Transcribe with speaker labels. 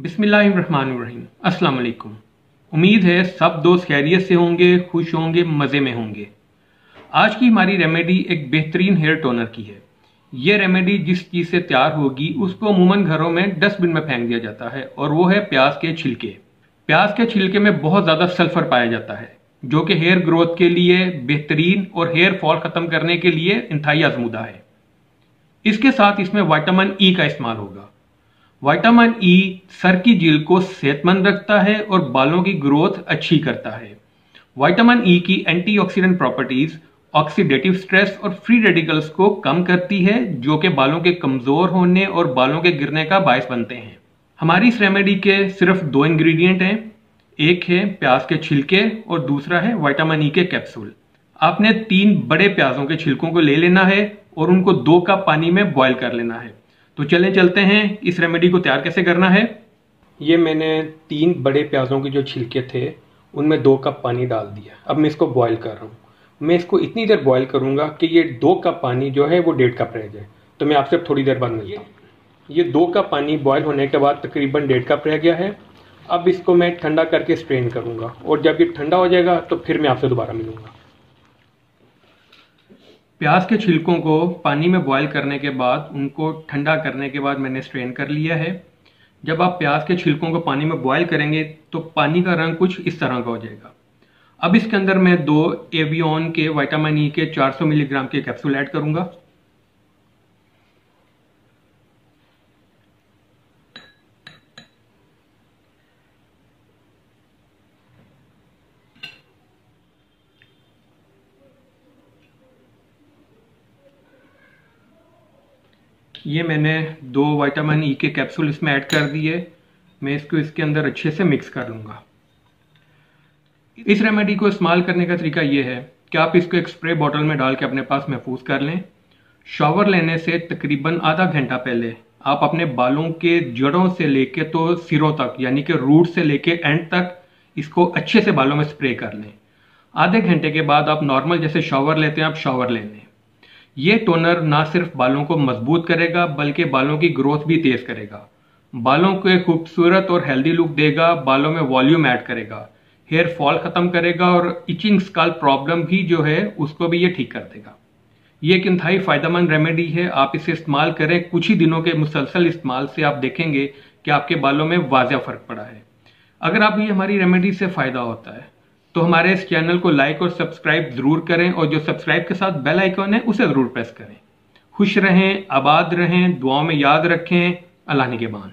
Speaker 1: बिस्मिल्लाहिर्रहमानिर्रहीम। अस्सलाम उम्मीद है सब दोस्त खैरियत से होंगे, खुश होंगे, मज़े में होंगे। आज की हमारी रेमेडी एक बेहतरीन हेयर टोनर की है। ये रेमेडी जिस चीज़ से तैयार होगी, उसको अमूमन घरों में डस्टबिन में फेंक दिया जाता है और वो है प्याज के छिलके। प्याज के छिलके में बहुत ज़्यादा सल्फ़र पाया जाता है, जो कि हेयर ग्रोथ के लिए बेहतरीन और हेयर फॉल ख़त्म करने के लिए इंतहाई आजमुदा है। इसके साथ इसमें वाइटामिन ई का इस्तेमाल होगा। विटामिन ई सर की झील को सेहतमंद रखता है और बालों की ग्रोथ अच्छी करता है। विटामिन ई की एंटीऑक्सीडेंट प्रॉपर्टीज़ ऑक्सीडेटिव स्ट्रेस और फ्री रेडिकल्स को कम करती है, जो कि बालों के कमज़ोर होने और बालों के गिरने का बायस बनते हैं। हमारी इस रेमेडी के सिर्फ़ दो इंग्रेडिएंट हैं। एक है प्याज के छिलके और दूसरा है विटामिन ई के कैप्सूल आपने तीन बड़े प्याजों के छिलकों को ले लेना है और उनको दो कप पानी में बॉयल कर लेना है। तो चलें, चलते हैं। इस रेमेडी को तैयार कैसे करना है? ये मैंने तीन बड़े प्याज़ों के जो छिलके थे, उनमें दो कप पानी डाल दिया। अब मैं इसको बॉईल कर रहा हूँ। मैं इसको इतनी देर बॉईल करूँगा कि ये दो कप पानी जो है, वो डेढ़ कप रह जाए। तो मैं आपसे थोड़ी देर बाद मिलता हूँ। ये दो कप पानी बॉयल होने के बाद तकरीबन डेढ़ कप रह गया है। अब इसको मैं ठंडा करके स्ट्रेन करूँगा। और जब ये ठंडा हो जाएगा तो फिर मैं आपसे दोबारा मिलूँगा। प्याज के छिलकों को पानी में बॉयल करने के बाद, उनको ठंडा करने के बाद मैंने स्ट्रेन कर लिया है। जब आप प्याज के छिलकों को पानी में बॉयल करेंगे तो पानी का रंग कुछ इस तरह का हो जाएगा। अब इसके अंदर मैं दो एवियन के वाइटामिन ई के 400 मिलीग्राम के कैप्सूल ऐड करूँगा। ये मैंने दो विटामिन ई के कैप्सूल इसमें ऐड कर दिए। मैं इसको इसके अंदर अच्छे से मिक्स कर लूँगा। इस रेमेडी को इस्तेमाल करने का तरीका ये है कि आप इसको एक स्प्रे बॉटल में डाल के अपने पास महफूज कर लें। शॉवर लेने से तकरीबन आधा घंटा पहले आप अपने बालों के जड़ों से लेके तो सिरों तक, यानी कि रूट से लेके एंड तक इसको अच्छे से बालों में स्प्रे कर लें। आधे घंटे के बाद आप नॉर्मल जैसे शॉवर लेते हैं, आप शॉवर ले लें। ये टोनर ना सिर्फ़ बालों को मज़बूत करेगा, बल्कि बालों की ग्रोथ भी तेज करेगा। बालों को एक खूबसूरत और हेल्दी लुक देगा, बालों में वॉल्यूम ऐड करेगा। हेयर फॉल खत्म करेगा और इचिंग स्काल प्रॉब्लम भी जो है, उसको भी ये ठीक कर देगा। ये एक इंतहाई फ़ायदेमंद रेमेडी है। आप इसे इस्तेमाल करें। कुछ ही दिनों के मुसलसल इस्तेमाल से आप देखेंगे कि आपके बालों में वाजिया फ़र्क पड़ा है। अगर आप ये हमारी रेमेडी से फ़ायदा होता है तो हमारे इस चैनल को लाइक और सब्सक्राइब ज़रूर करें और जो सब्सक्राइब के साथ बेल आइकॉन है, उसे ज़रूर प्रेस करें। खुश रहें, आबाद रहें, दुआओं में याद रखें। अल्लाह के बान।